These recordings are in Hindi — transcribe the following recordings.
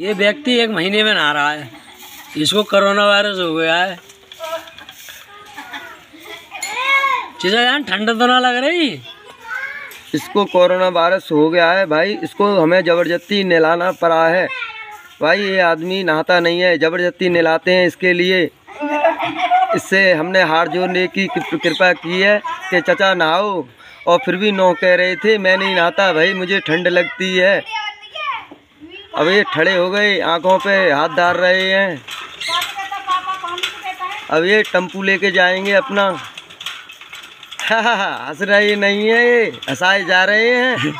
ये व्यक्ति एक महीने में नहा रहा है। इसको कोरोना वायरस हो गया है। चीजा जान ठंड तो ना लग रही? इसको कोरोना वायरस हो गया है भाई। इसको हमें ज़बरदस्ती नहलाना पड़ा है। भाई, ये आदमी नहाता नहीं है। ज़बरदस्ती नहलाते हैं इसके लिए। इससे हमने हार जोड़ने की कृपा की है कि चचा नहाओ। और फिर भी नो कह रहे थे, मैं नहीं नहाता भाई, मुझे ठंड लगती है। अब ये ठड़े हो गए आँखों पे हाथ डाल रहे हैं। अब ये टम्पू लेके जाएँगे अपना। हंस रहे नहीं है ये हंसाए जा रहे हैं।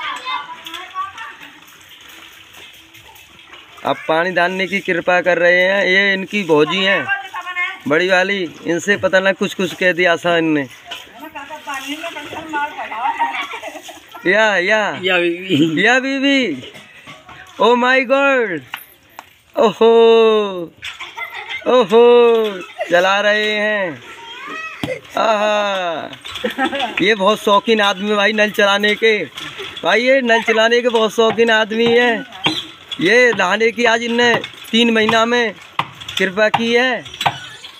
अब पानी डालने की कृपा कर रहे हैं ये इनकी भौजी हैं। बड़ी वाली इनसे पता ना कुछ कुछ कह दिया आसान इनने। या या। या बीबी या बीबी ओ माय गॉड ओहो ओहो चला रहे हैं। आहा। ये बहुत शौकीन आदमी भाई नल चलाने के। भाई ये नल चलाने के बहुत शौकीन आदमी है। ये नहाने की आज इनने तीन महीना में कृपा की है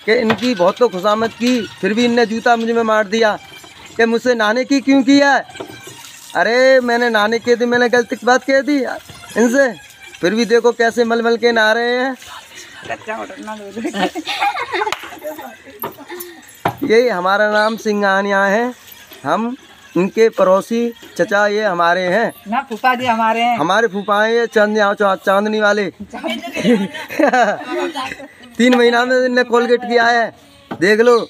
कि इनकी बहुत तो खुशामद की, फिर भी इनने जूता मुझे में मार दिया कि मुझसे नहाने की क्यों किया? अरे मैंने नहाने के दी मैंने गलती बात कह दी। इनसे? फिर भी देखो कैसे मल मल के नहा रहे हैं। ये हमारा नाम सिंगानिया है। हम इनके पड़ोसी चचा ये हमारे हैं। ना फूफा जी हमारे हैं। हमारे फूफा हैं ये चंद चांदनी वाले। तीन महीना में इनने कोलगेट किया है। देख लो।